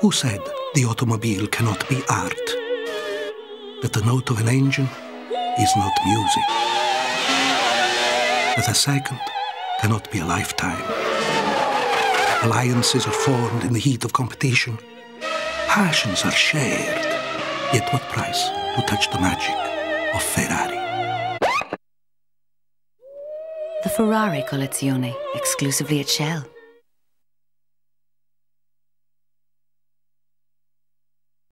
Who said the automobile cannot be art? That the note of an engine is not music. That a second cannot be a lifetime. Alliances are formed in the heat of competition. Passions are shared. Yet what price to touch the magic of Ferrari? The Ferrari Collezione, exclusively at Shell.